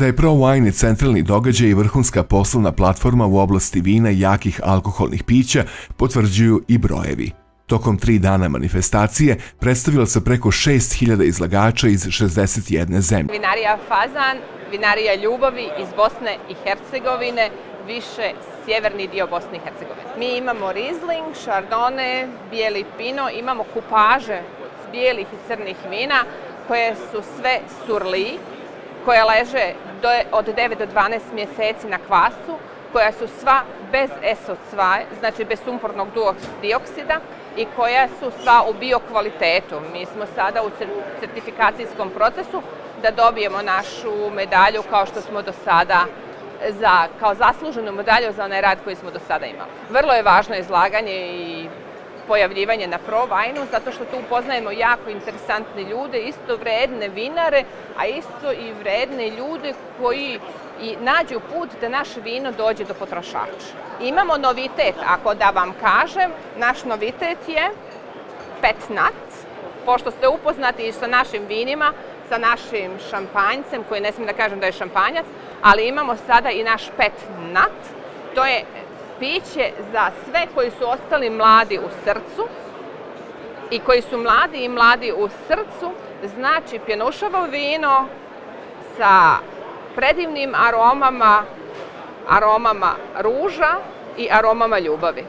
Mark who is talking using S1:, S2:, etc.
S1: Da je Pro Wine centralni događaj i vrhunska poslovna platforma u oblasti vina i jakih alkoholnih pića potvrđuju i brojevi. Tokom tri dana manifestacije predstavilo se preko 6000 izlagača iz 61 zemlje.
S2: Vinarija Fazan, vinarija Ljubavi iz Bosne i Hercegovine, više sjeverni dio Bosne i Hercegovine. Mi imamo Riesling, Chardonnay, bijeli pino, imamo kupaže bijelih i crnih vina koje su sve surli, koje leže od 9 do 12 mjeseci na kvasu, koja su sva bez SO2, znači bez sumpornog dioksida i koja su sva u biokvalitetu. Mi smo sada u certifikacijskom procesu da dobijemo našu medalju kao što smo do sada za, kao zasluženu medalju za onaj rad koji smo do sada imali. Vrlo je važno izlaganje i pojavljivanje na ProVajnu, zato što tu upoznajemo jako interesantne ljude, isto vredne vinare, a isto i vredne ljude koji i nađu put da naše vino dođe do potrošača. Imamo novitet, ako da vam kažem, naš novitet je pet nat, pošto ste upoznati i sa našim vinima, sa našim šampanjcem, koji ne smijem da kažem da je šampanjac, ali imamo sada i naš pet nat, to je piće za sve koji su ostali mladi u srcu i koji su mladi i mladi u srcu, znači pjenušavo vino sa predivnim aromama, aromama ruža i aromama ljubavi.